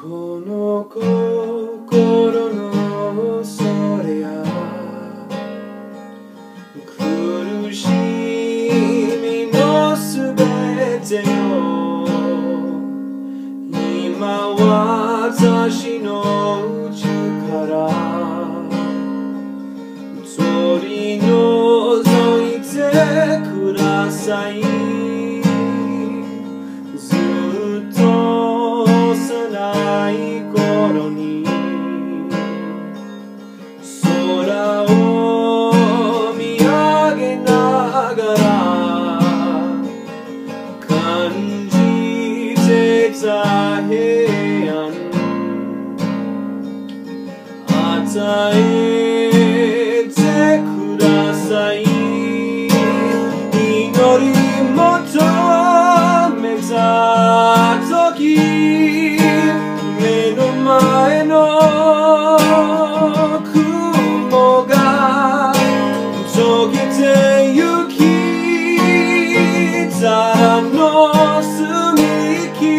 この心の恐れや苦しみのすべてを今私のうちから取り除いてください。感じてた平安与えてください祈り求めた時